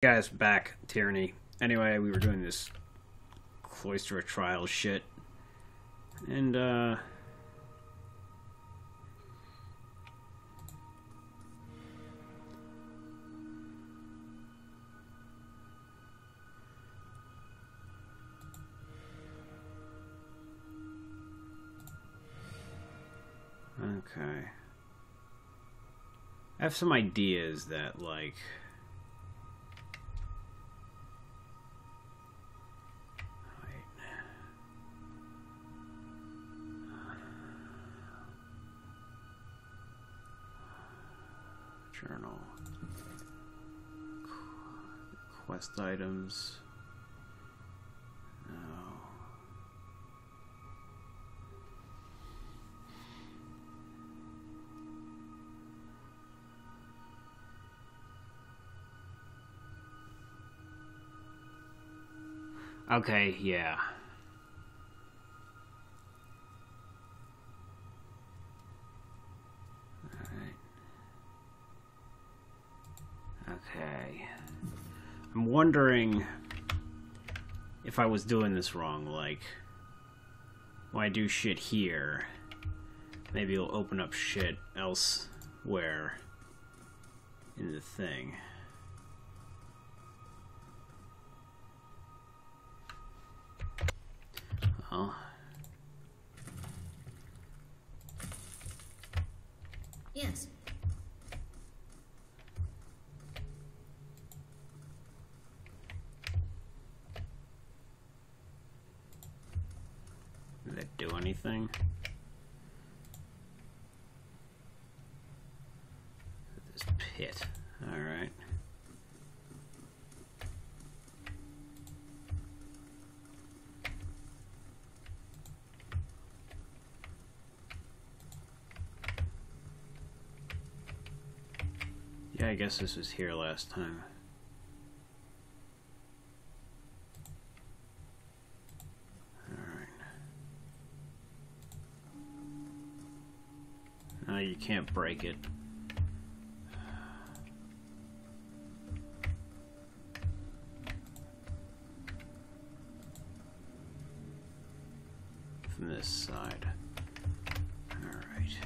guys back tyranny. Anyway we were doing this cloister trial shit. And uh okay. I have some ideas that like Quest items. No. Okay, yeah. Wondering if I was doing this wrong, like, I do shit here, maybe it'll open up shit elsewhere in the thing. Oh. Yes. Did that do anything? This pit. Alright. Yeah, I guess this was here last time. You can't break it. From this side. Alright.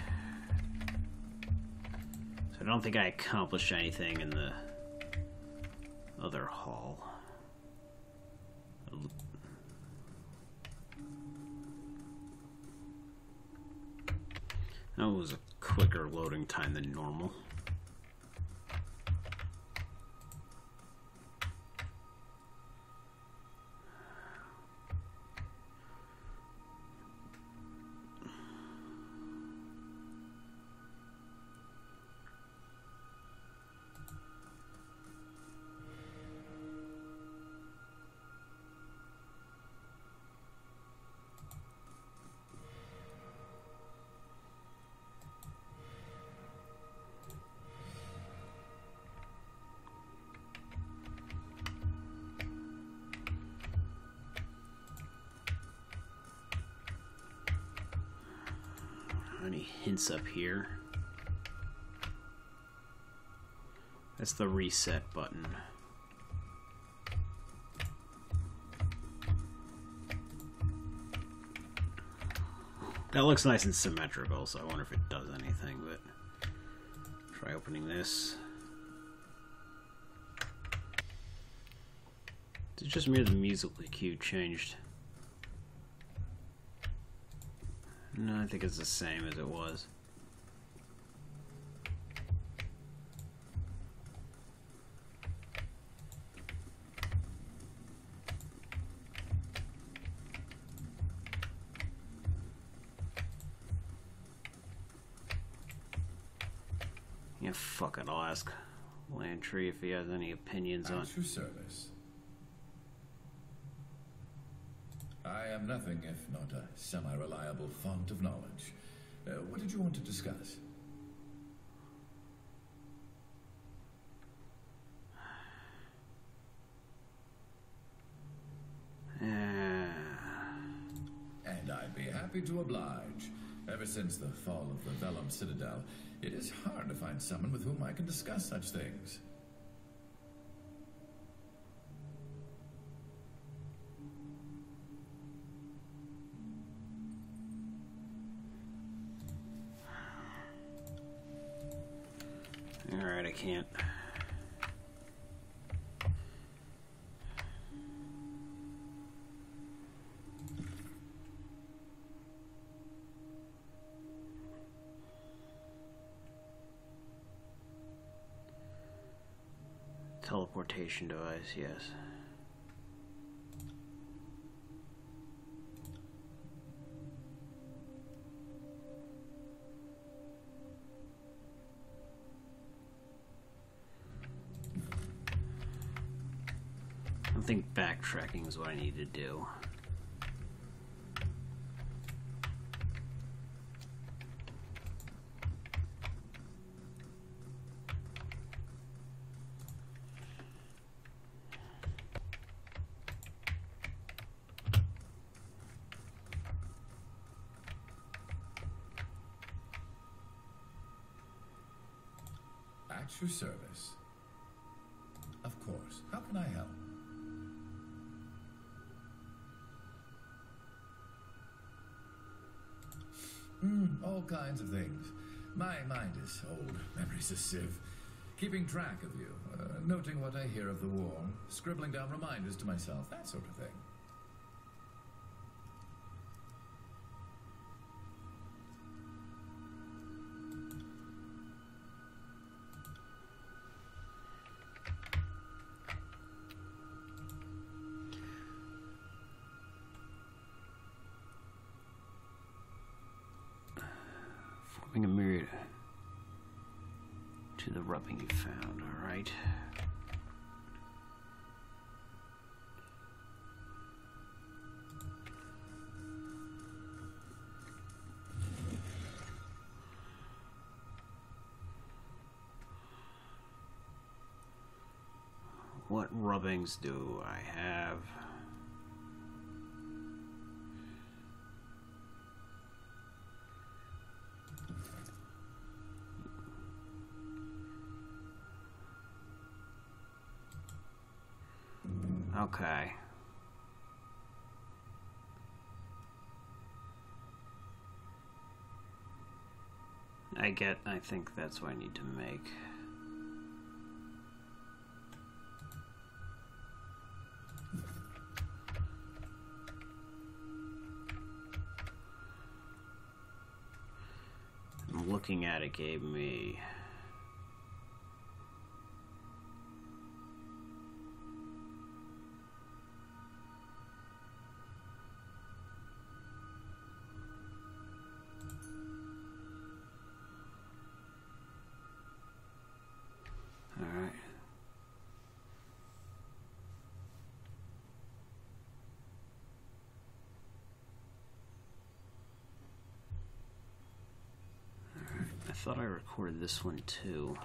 So I don't think I accomplished anything in the other hall. That was a quicker loading time than normal. Up here? That's the reset button. That looks nice and symmetrical, so I wonder if it does anything, but try opening this. It's just me the musical cue changed. No, I think it's the same as it was. Yeah, fuck it, I'll ask Lantry if he has any opinions on... At your service. I am nothing if not a semi-reliable font of knowledge. Uh, what did you want to discuss? And I'd be happy to oblige. Ever since the fall of the Vellum Citadel, it is hard to find someone with whom I can discuss such things. I can't. Teleportation device, yes. I think backtracking is what I need to do. Memory's a sieve. Keeping track of you, uh, noting what I hear of the war, scribbling down reminders to myself, that sort of thing. Forming a mirror the rubbing you found, alright? What rubbings do I have? Okay. I get, I think that's what I need to make. Looking at it gave me this one too.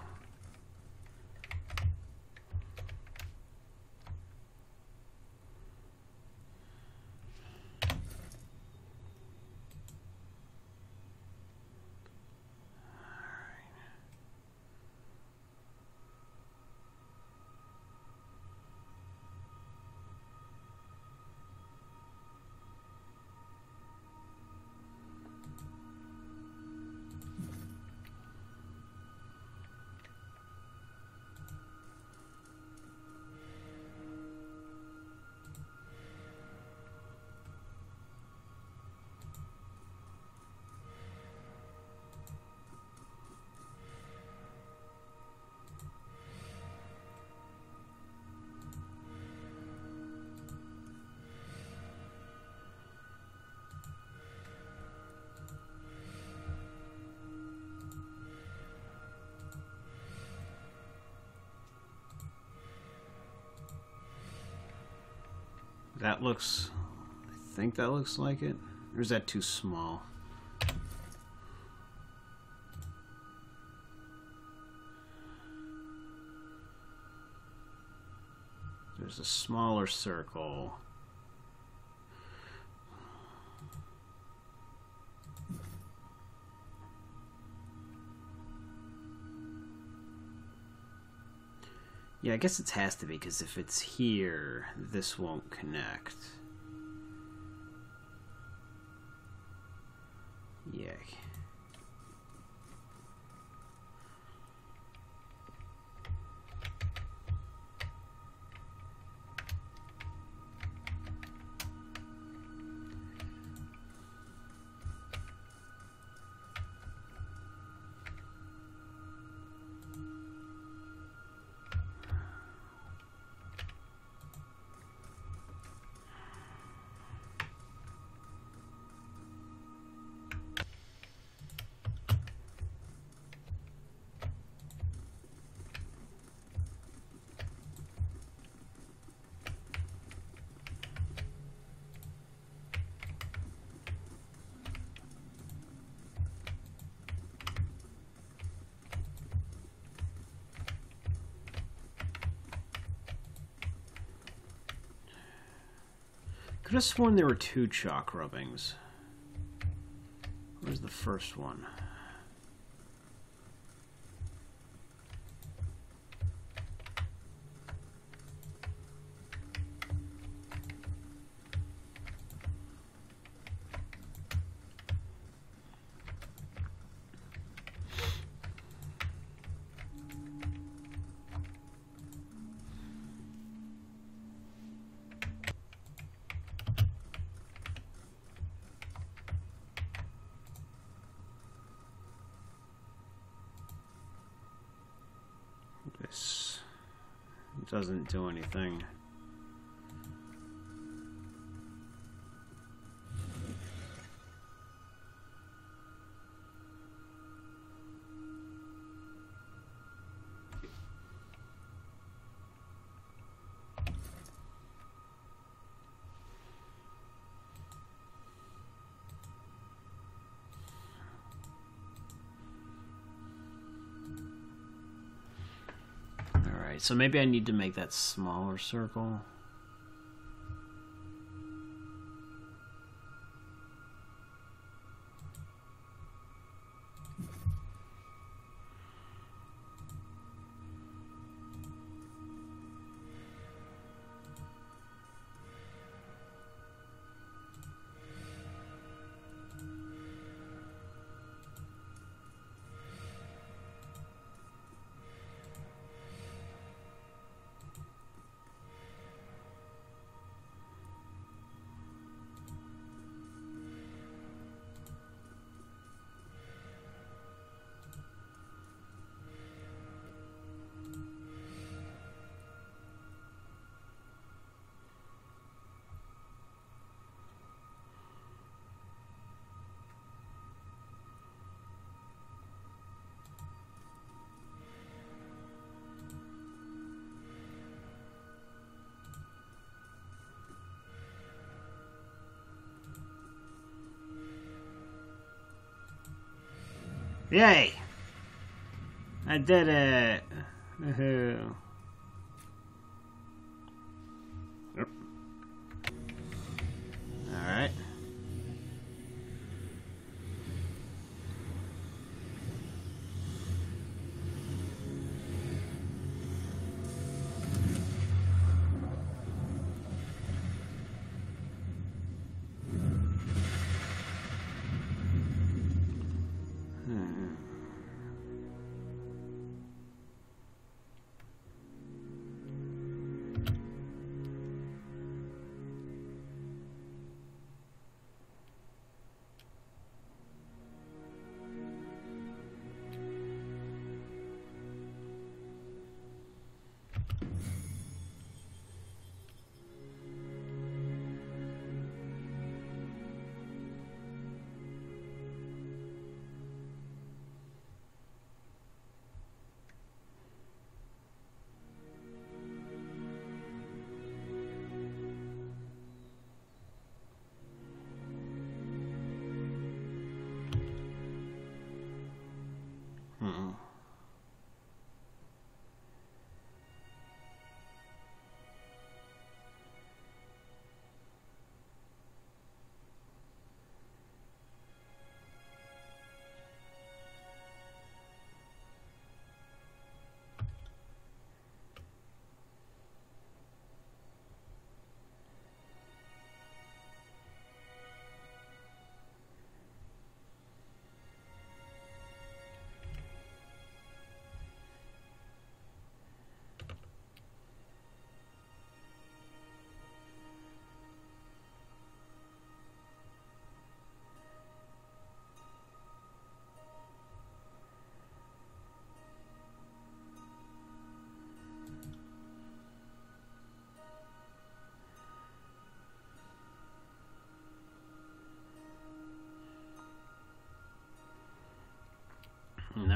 That looks. I think that looks like it. Or is that too small? There's a smaller circle. Yeah, I guess it has to be because if it's here, this won't connect. Yeah. Could have sworn there were two chalk rubbings. Where's the first one? This doesn't do anything. So maybe I need to make that smaller circle. Yay! I did it! Woohoo.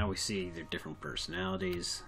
Now we see their different personalities.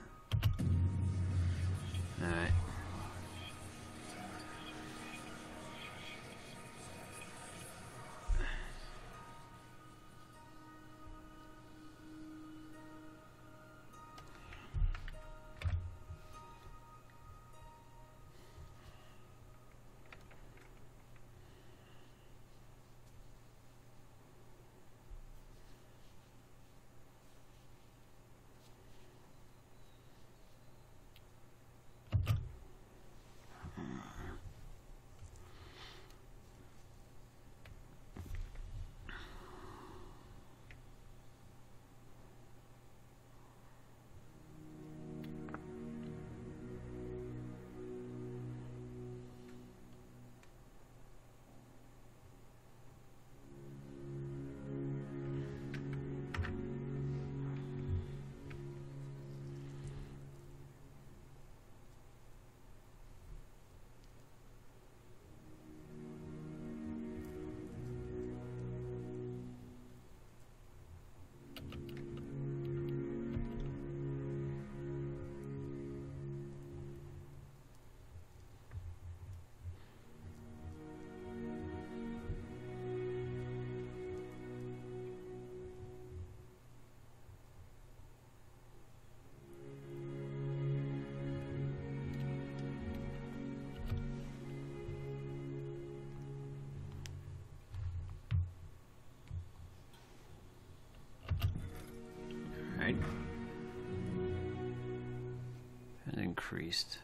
Priest.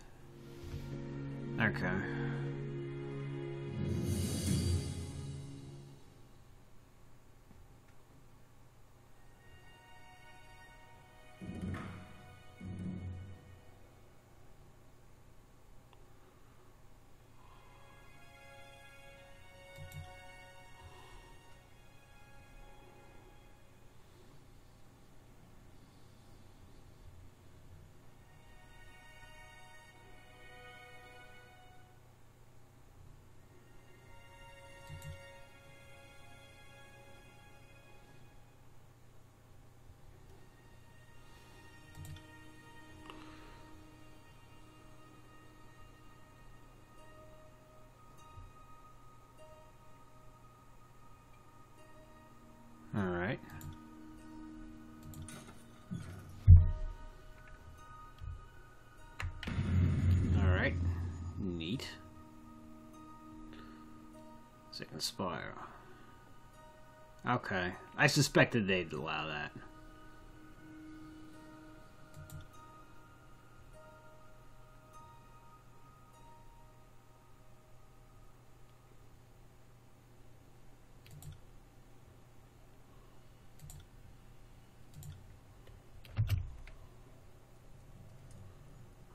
Okay. Second spire. Okay. I suspected they'd allow that.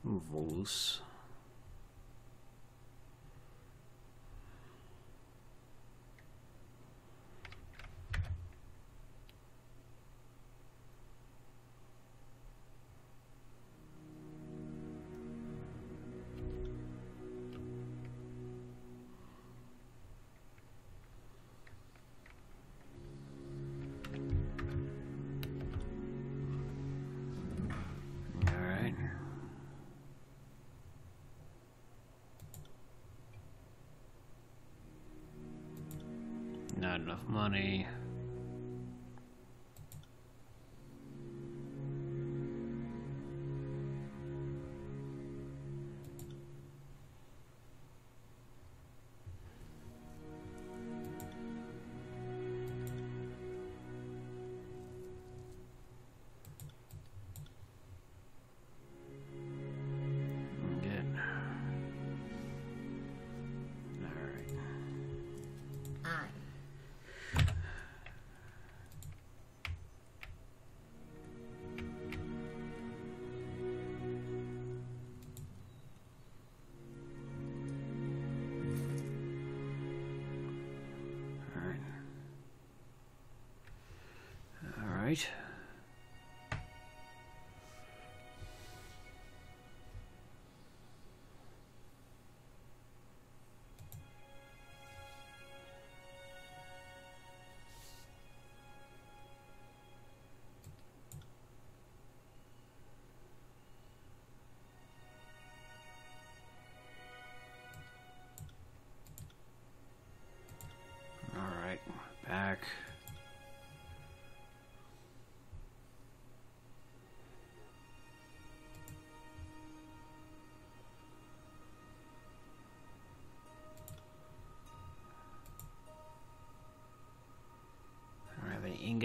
Volus.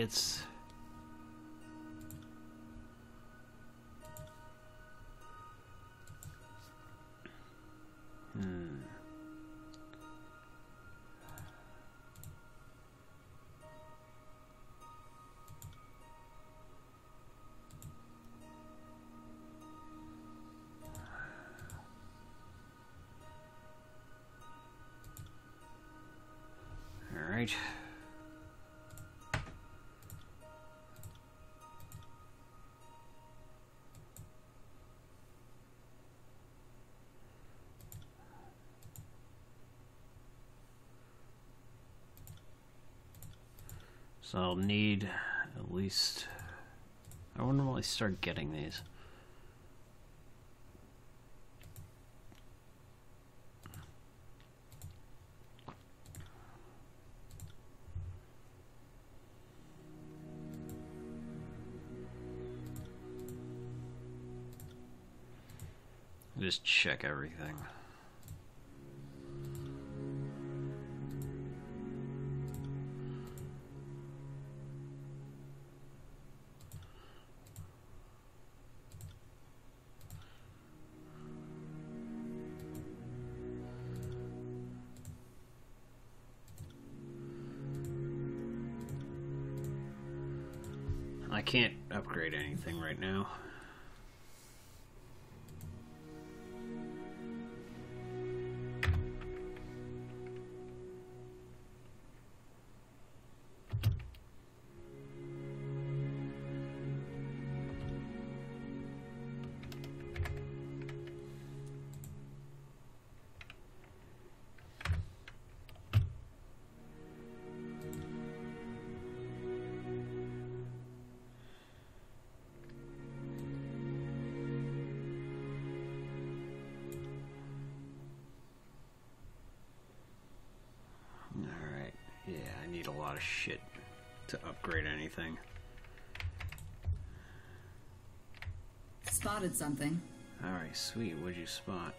Right, So I'll need at least. I wonder when I start getting these. Just check everything. I can't upgrade anything right now. Upgrade anything. Spotted something. Alright, sweet, what'd you spot?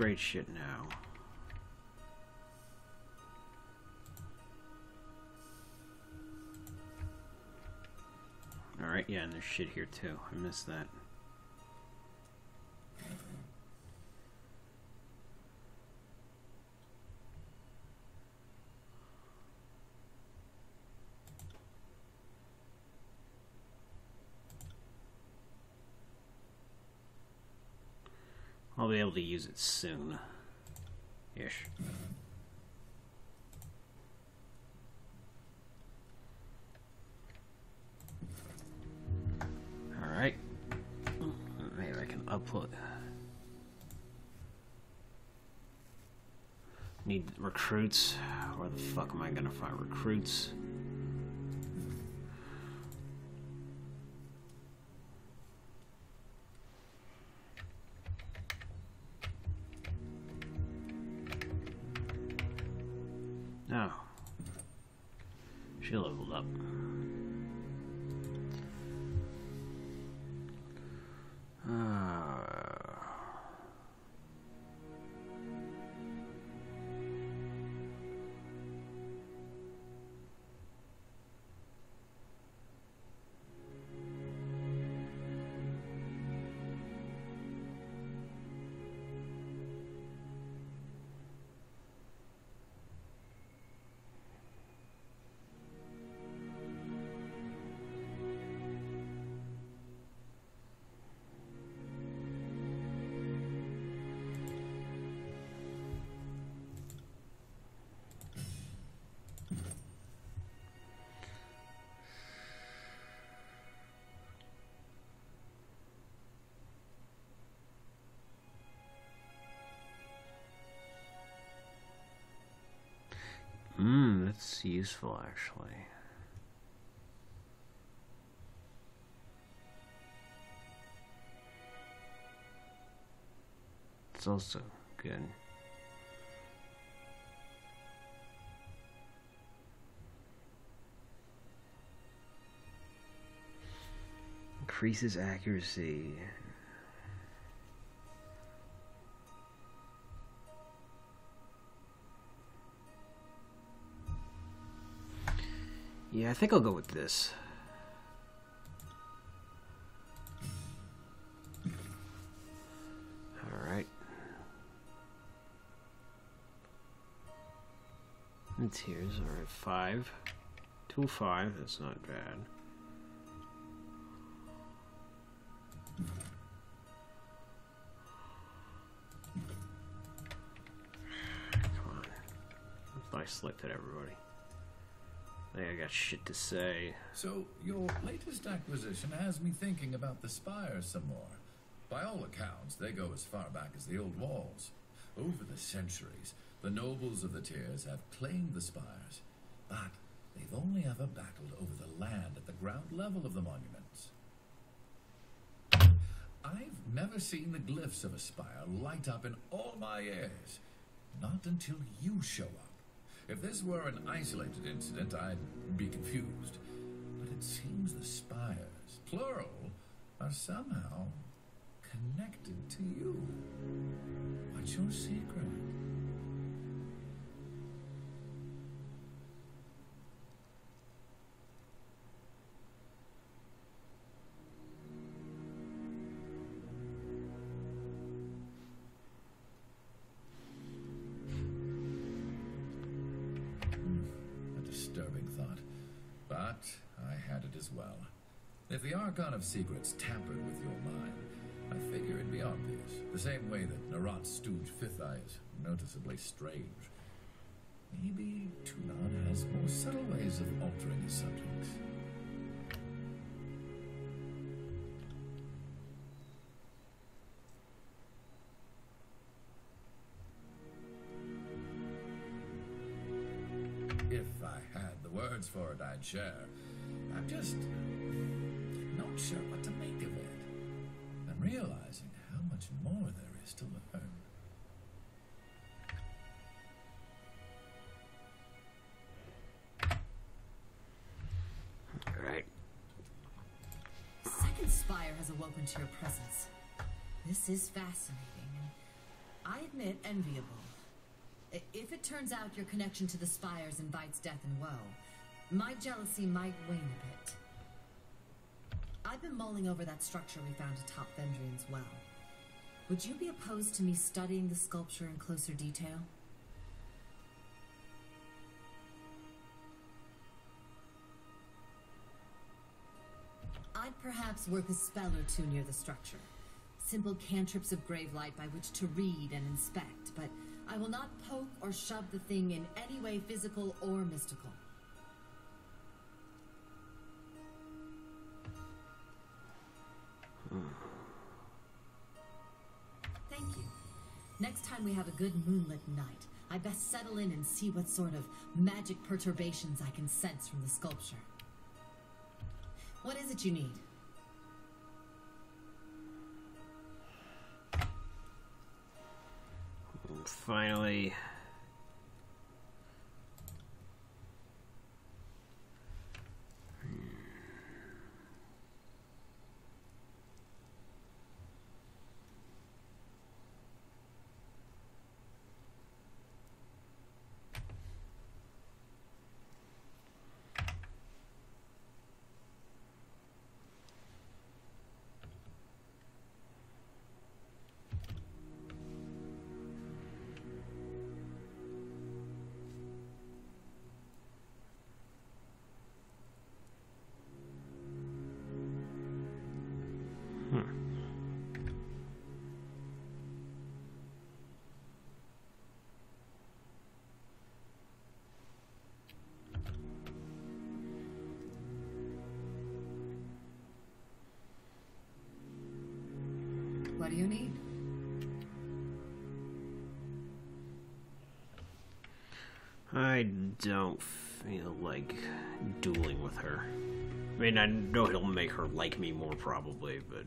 Upgrade shit now. Alright, yeah, and there's shit here too. I missed that. Able to use it soon. Ish. Alright. Maybe I can upload. Need recruits. Where the fuck am I gonna find recruits? Useful actually. It's also good. Increases accuracy. Yeah, I think I'll go with this. Alright. Tears are at five. Two five, that's not bad. Come on. I at everybody. I think I got shit to say. So, your latest acquisition has me thinking about the spires some more. By all accounts, they go as far back as the old walls. Over the centuries, the nobles of the Tiers have claimed the spires, but they've only ever battled over the land at the ground level of the monuments. I've never seen the glyphs of a spire light up in all my years. Not until you show up. If this were an isolated incident, I'd be confused. But it seems the spires, plural, are somehow connected to you. What's your secret? Of Secrets tampered with your mind, I figure it'd be obvious. The same way that Nerat's stooge Fifth Eye is noticeably strange. Maybe Tunon has more subtle ways of altering his subjects. If I had the words for it, I'd share. I'm just sure what to make of it. I'm realizing how much more there is to learn. Alright. Second Spire has awoken to your presence. This is fascinating, and I admit enviable. If it turns out your connection to the Spires invites death and woe, my jealousy might wane a bit. I've been mulling over that structure we found atop Vendrien's well. Would you be opposed to me studying the sculpture in closer detail? I'd perhaps work a spell or two near the structure. Simple cantrips of grave light by which to read and inspect, but I will not poke or shove the thing in any way physical or mystical. Thank you. Next time we have a good moonlit night, I best settle in and see what sort of magic perturbations I can sense from the sculpture. What is it you need? Finally. What do you need? I don't feel like dueling with her. I mean, I know he'll make her like me more, probably, but.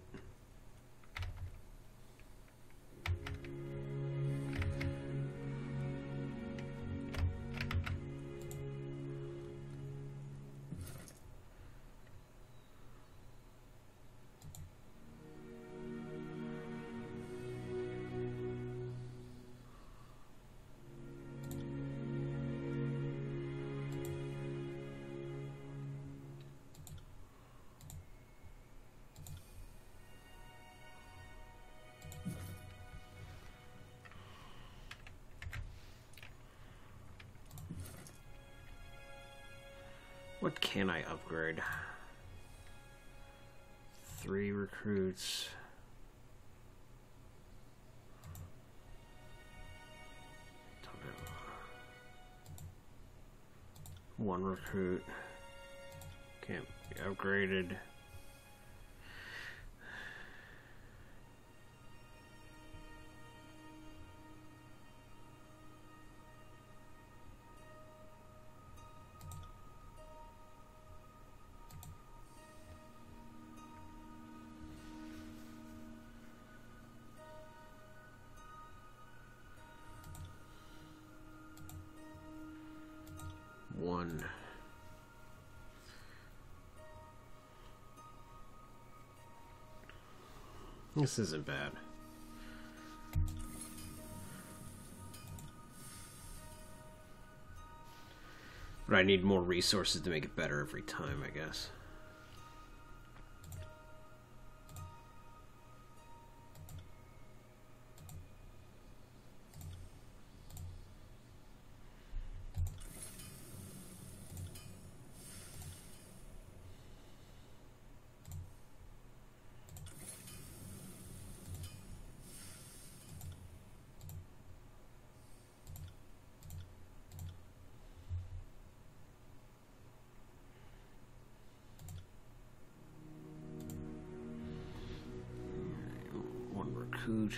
Upgrade? Three recruits. One recruit. Can't be upgraded. This isn't bad. But I need more resources to make it better every time, I guess. Recruit.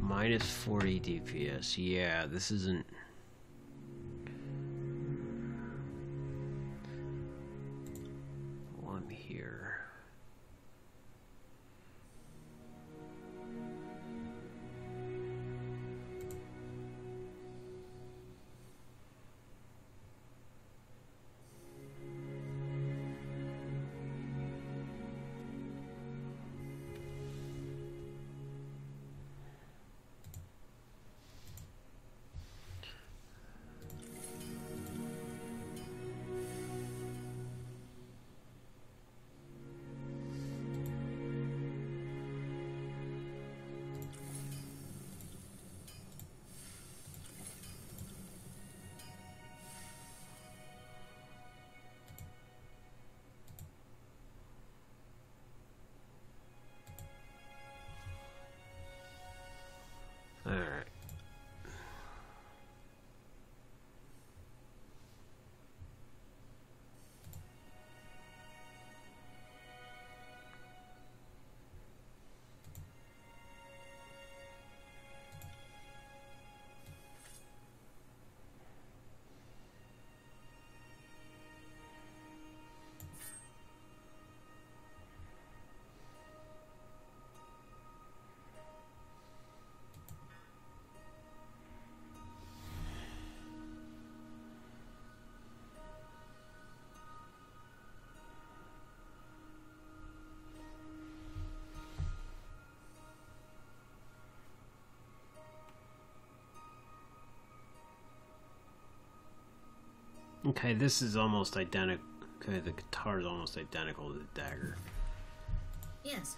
Minus 40 DPS. Yeah, this isn't. Okay, this is almost identical. Okay, the guitar is almost identical to the dagger. Yes.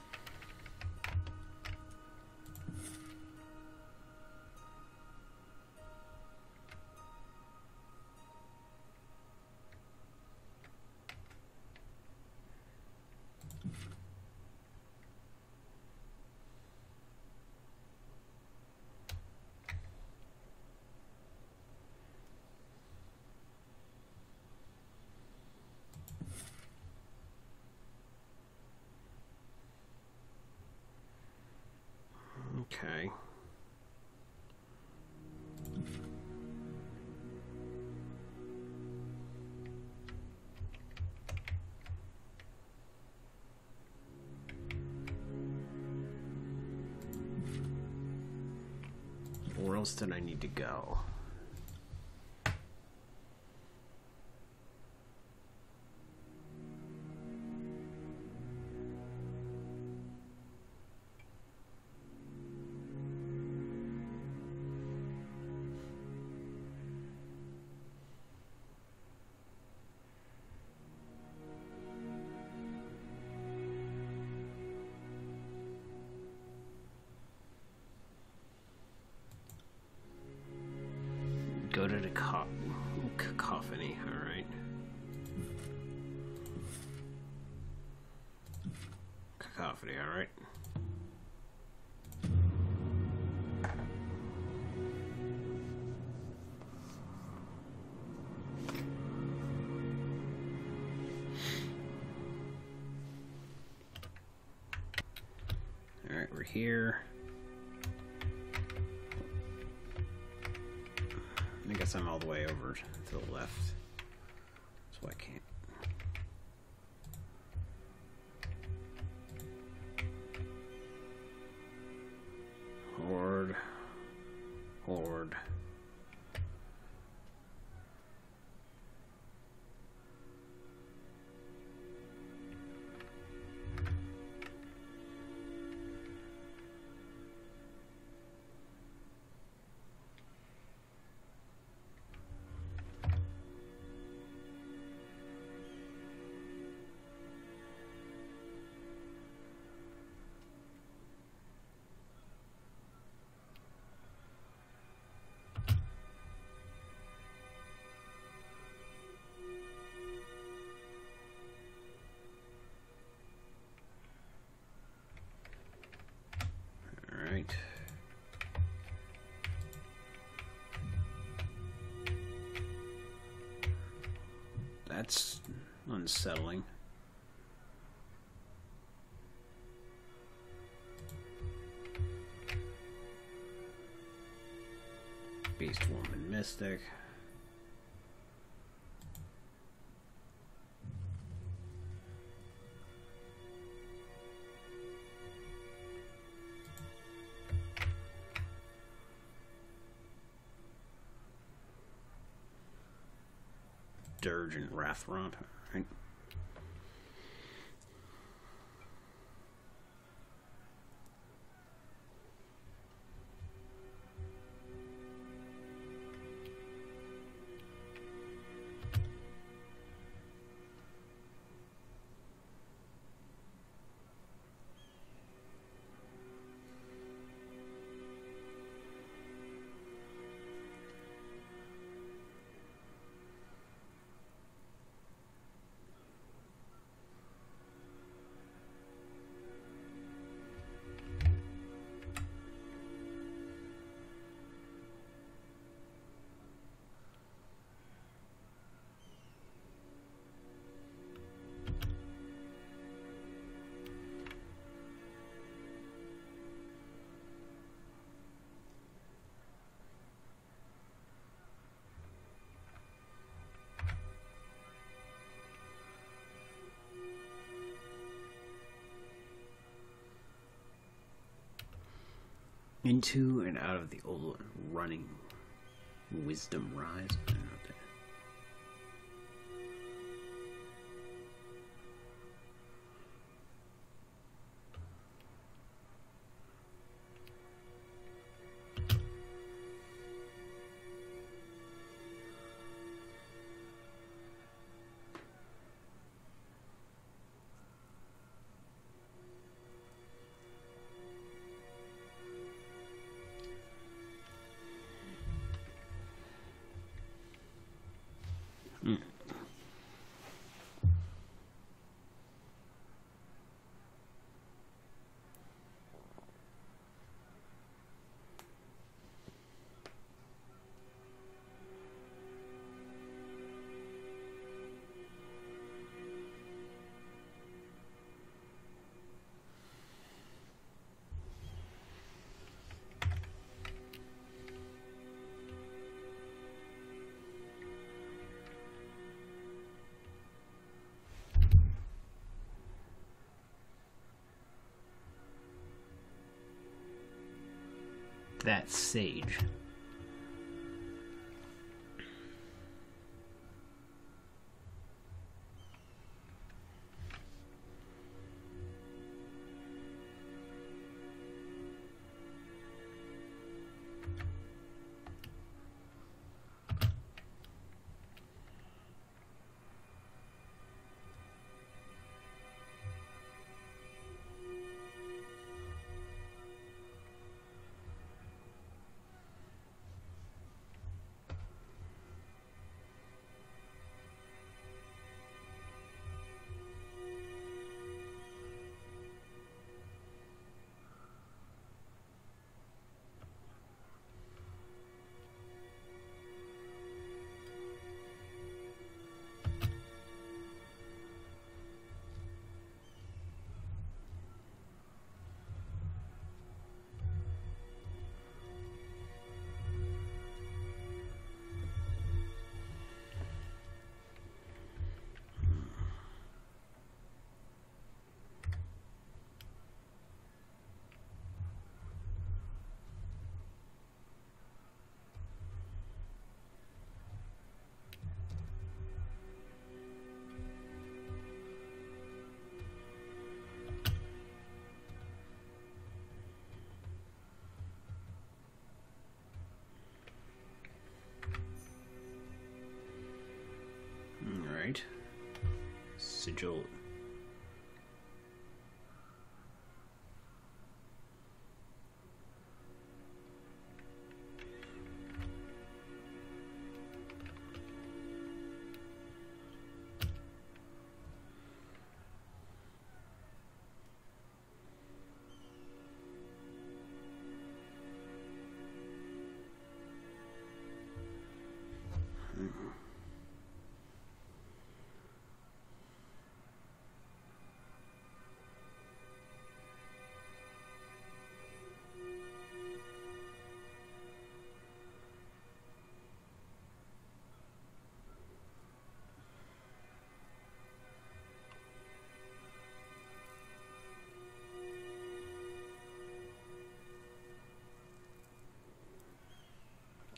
Okay. Where else did I need to go? Alright, we're here. I guess I'm all the way over to the left. So I can't. Unsettling. Beast Woman Mystic. Dirge and Rathront. Into and out of the old running wisdom rise. I don't know what That sage. 就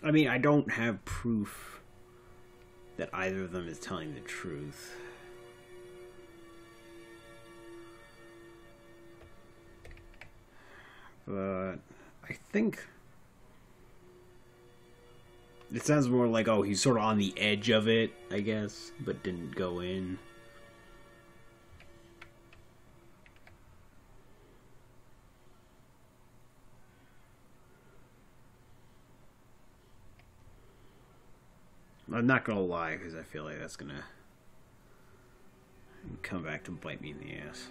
I mean, I don't have proof that either of them is telling the truth. But I think it sounds more like oh he's sort of on the edge of it, I guess, but didn't go in. I'm not gonna lie because I feel like that's gonna come back to bite me in the ass.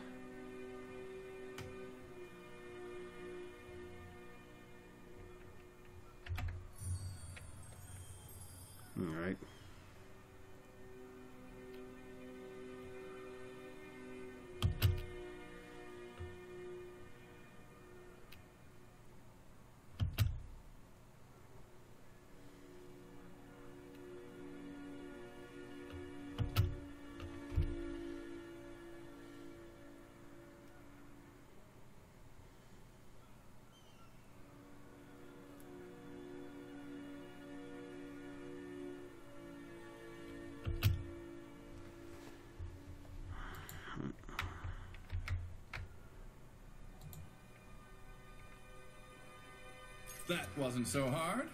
Wasn't so hard.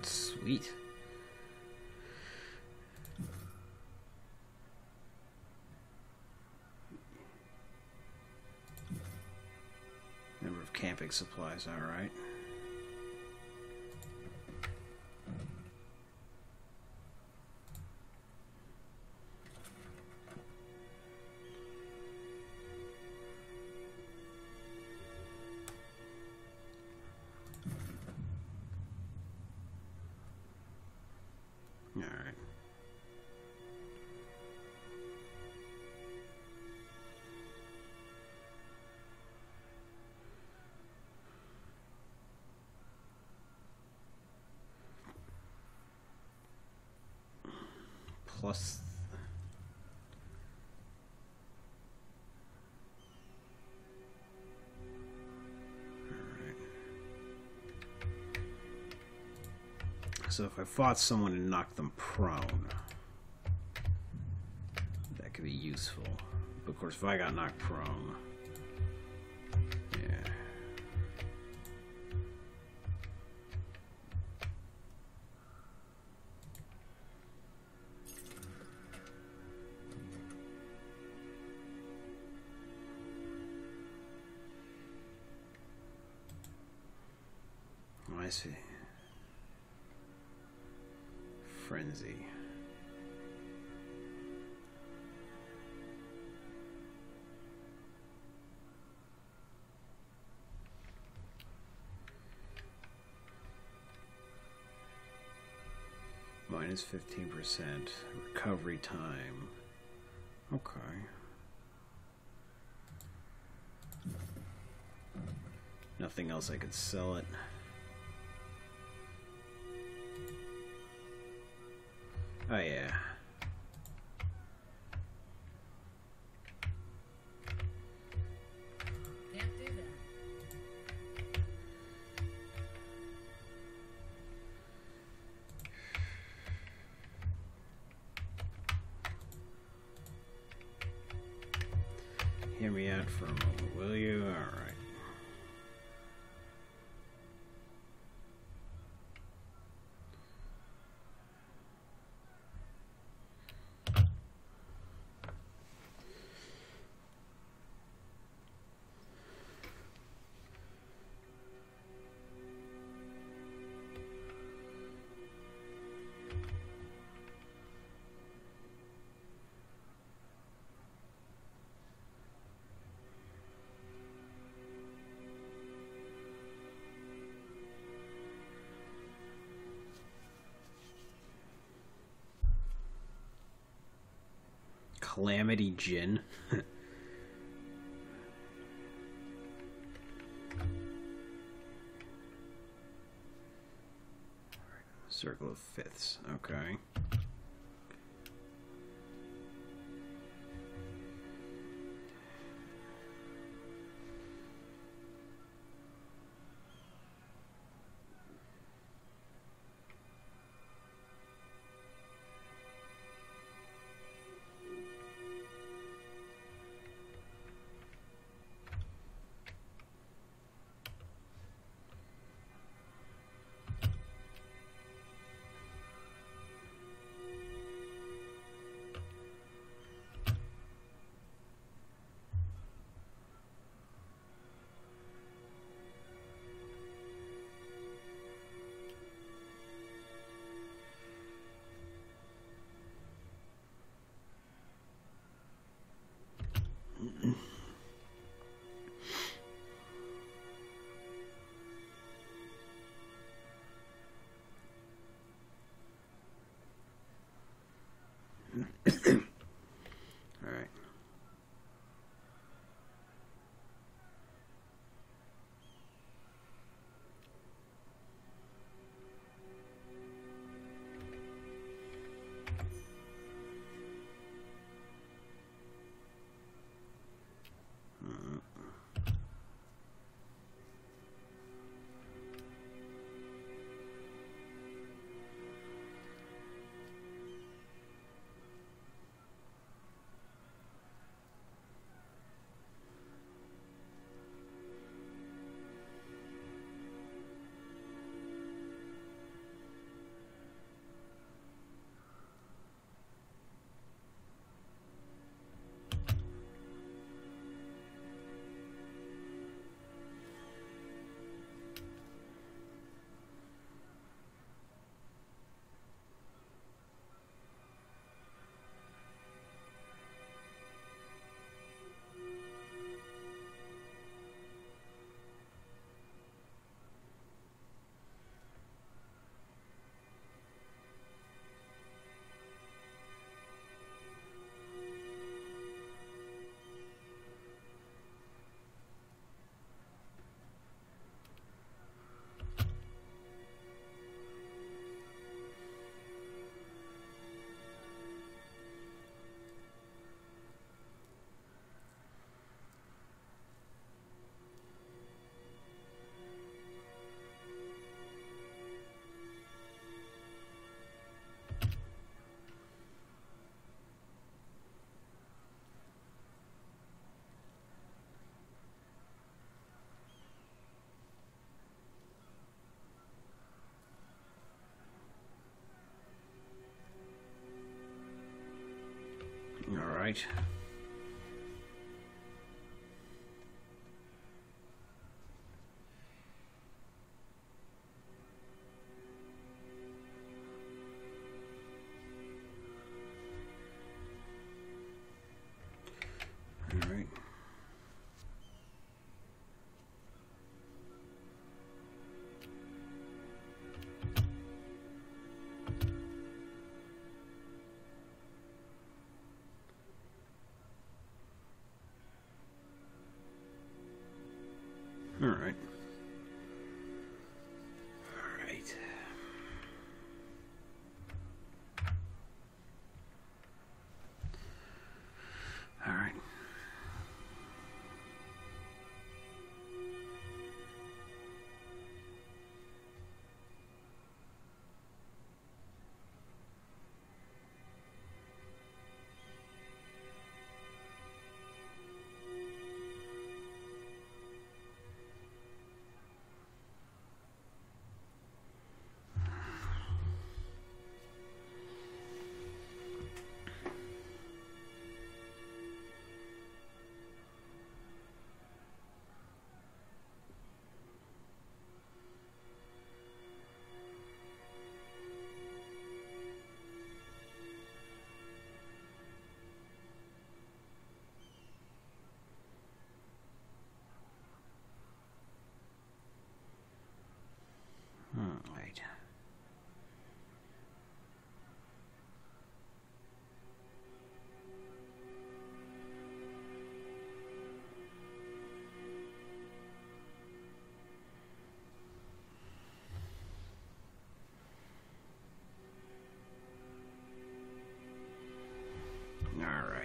Sweet. Number of camping supplies, alright. So if I fought someone and knocked them prone, that could be useful. But of course, if I got knocked prone, Minus 15% recovery time. Okay. Nothing else I could sell it. Oh yeah. Calamity Gin. Circle of fifths. Okay. All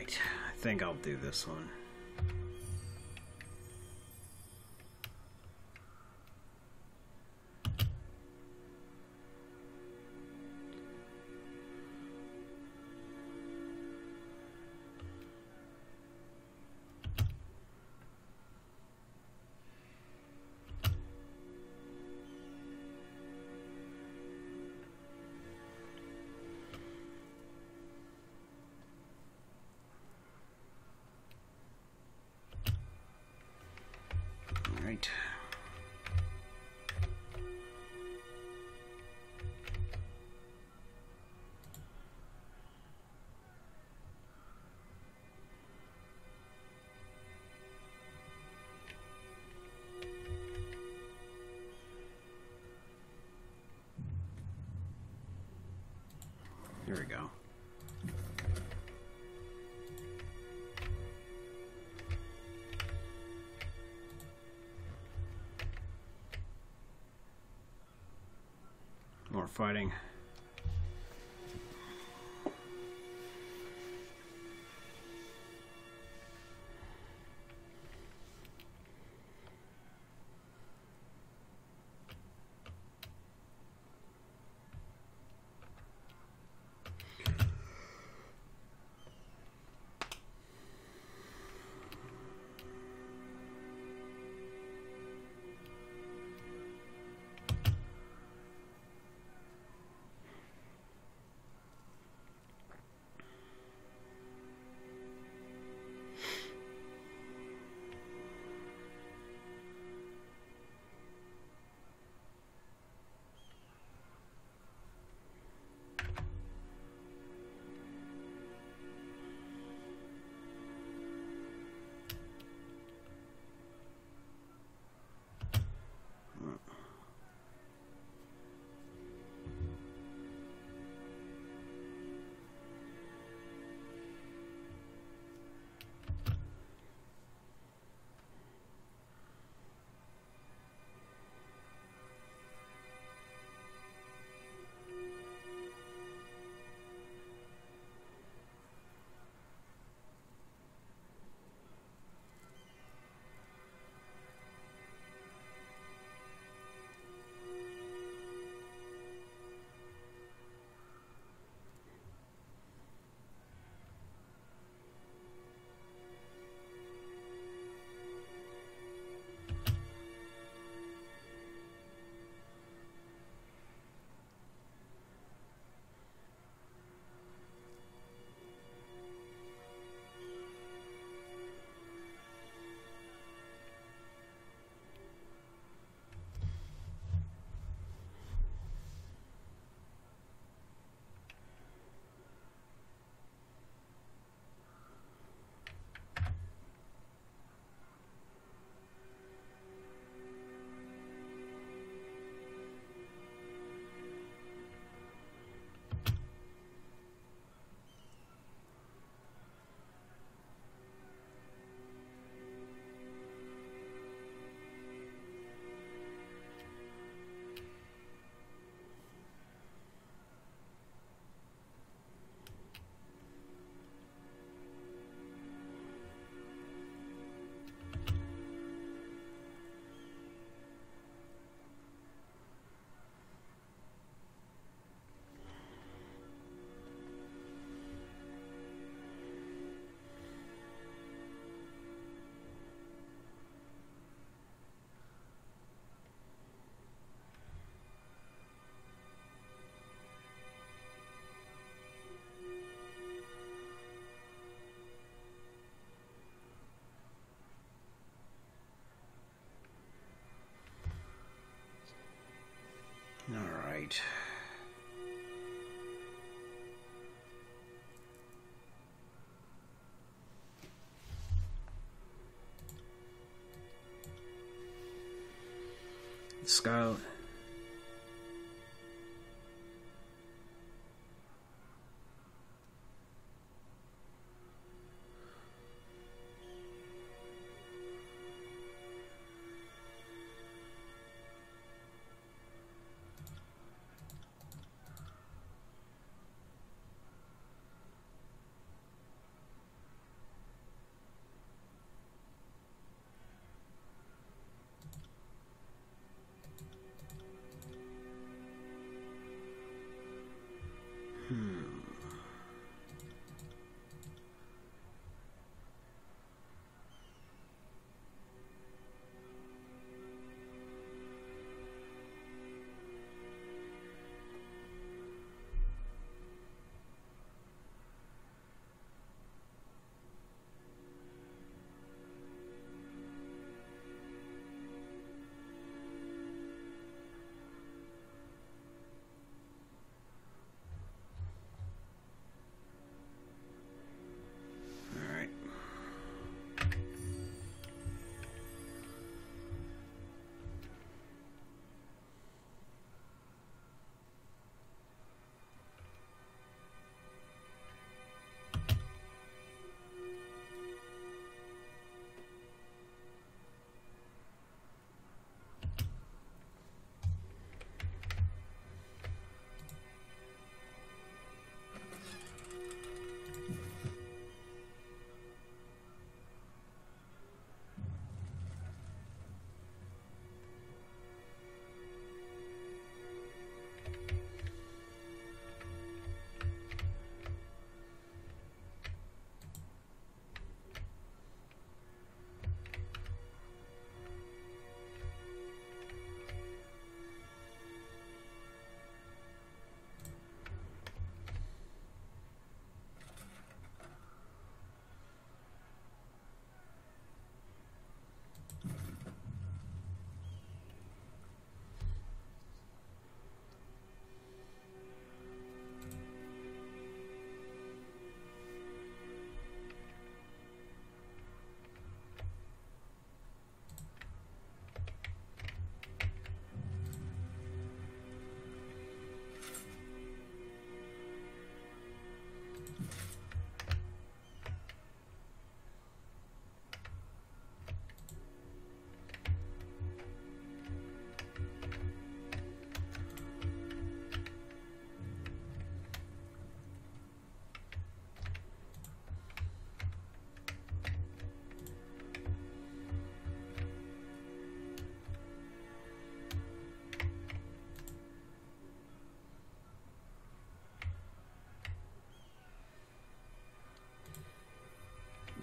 I think I'll do this one. Fighting. Scout.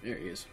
There he is.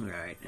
Right.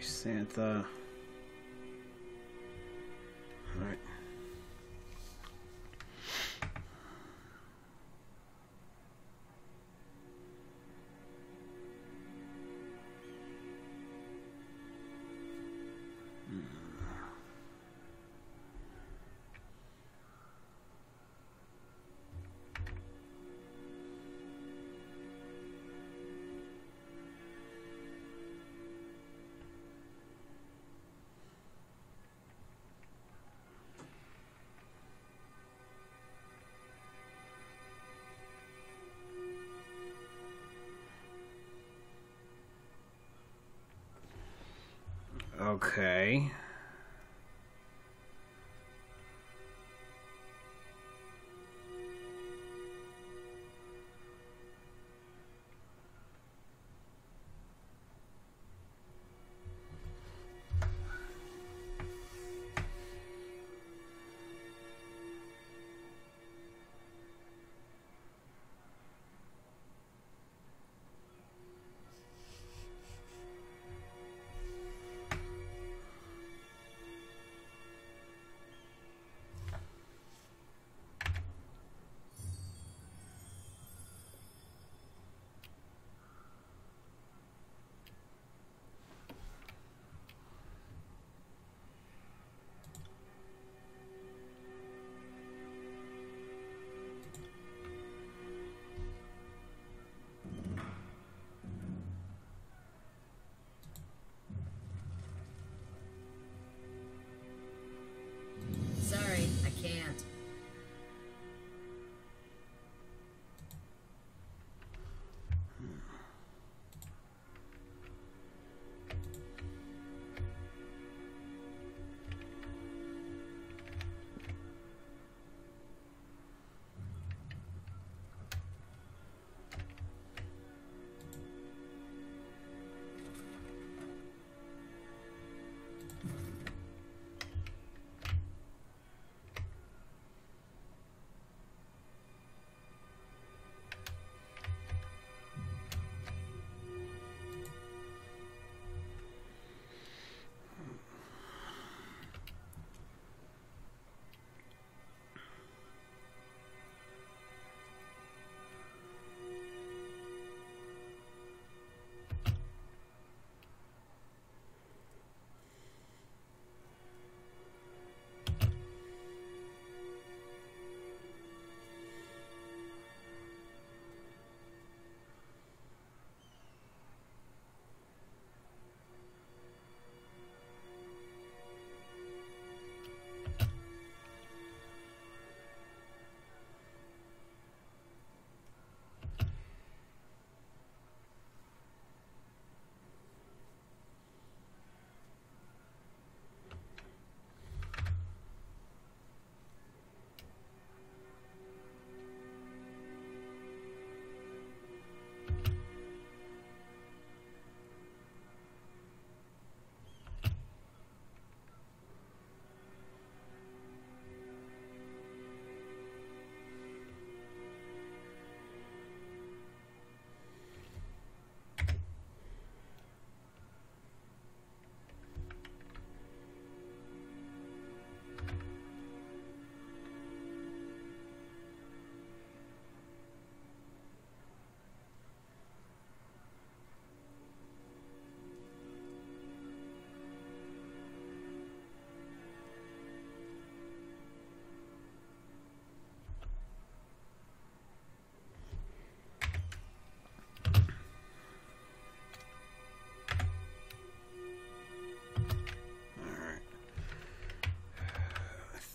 Santha. Alright. Okay.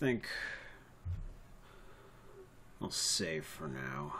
Think I'll save for now.